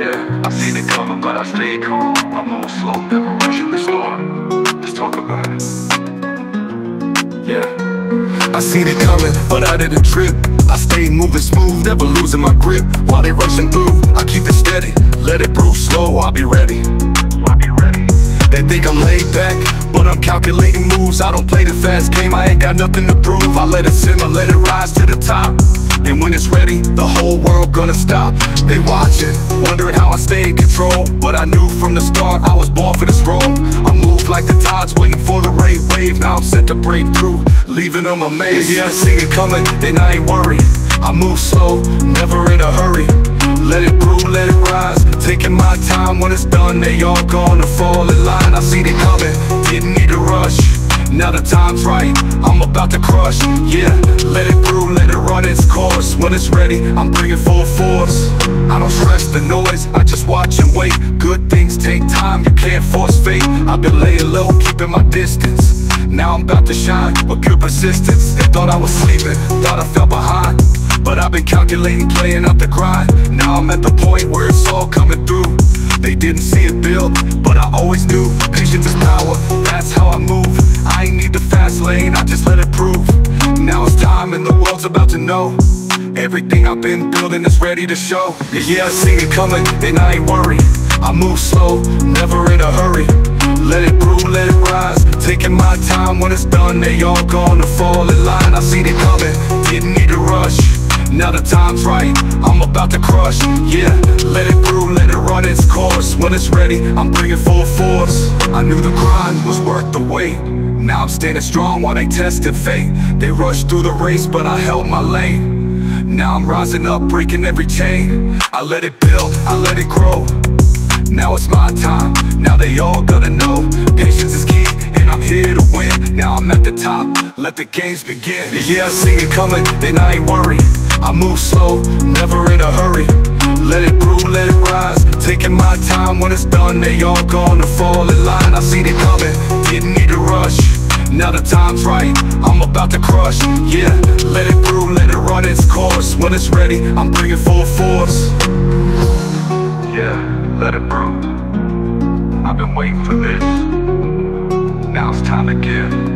Yeah, I seen it coming, but I stayed calm. I move slow, never rushing the storm. Let's talk about it. Yeah. I seen it coming, but I didn't trip I stayed moving smooth, never losing my grip While they rushing through, I keep it steady Let it brew slow, I'll be ready back, but I'm calculating moves. I don't play the fast game, I ain't got nothing to prove. I let it simmer, let it rise to the top. And when it's ready, the whole world gonna stop. They watching, wondering how I stay in control. But I knew from the start I was born for this role. I move like the tides, waiting for the right wave. Now I'm set to break through, leaving them amazed. Yeah, I see it coming, then I ain't worried. I move slow, never in a hurry. Let it brew, let it rise when it's done They all gonna fall in line. I seen it coming, didn't need rush. Now the time's right, I'm about to crush. Yeah, let it through, let it run its course. When it's ready, I'm bringing full force. I don't stress the noise, I just watch and wait. Good things take time, you can't force fate. I've been laying low, keeping my distance. Now I'm about to shine, with good persistence. They thought I was sleeping, thought I fell behind. But I've been calculating, playing up the grind. Now I'm at the point where it's all coming through They didn't see it build, but I always knew Patience is power, that's how I move. I ain't need the fast lane, I just let it prove. Now it's time and the world's about to know. Everything I've been building is ready to show. Yeah, I see it coming, and I ain't worried. I move slow, never in a hurry. Let it brew, let it rise. Taking my time when it's done They all gonna fall in line. I seen it coming, didn't need to rush now the time's right, I'm about to crush. Yeah, let it brew, let it run its course. When it's ready, I'm bringing full force. I knew the grind was worth the wait. Now I'm standing strong while they tested fate They rushed through the race, but I held my lane. Now I'm rising up, breaking every chain. I let it build, I let it grow. Now it's my time, now they all gotta know. Patience is key, and I'm here to win. Now I'm at the top, let the games begin. Yeah, I see it coming, then I ain't worried I move slow, never in a hurry. Let it brew, let it rise. Taking my time when it's done They all gonna fall in line. I seen it coming, didn't need to rush. Now the time's right, I'm about to crush. Yeah, let it brew, let it run its course. When it's ready, I'm bringing full force. Yeah, let it brew. I've been waiting for this. Now it's time to give.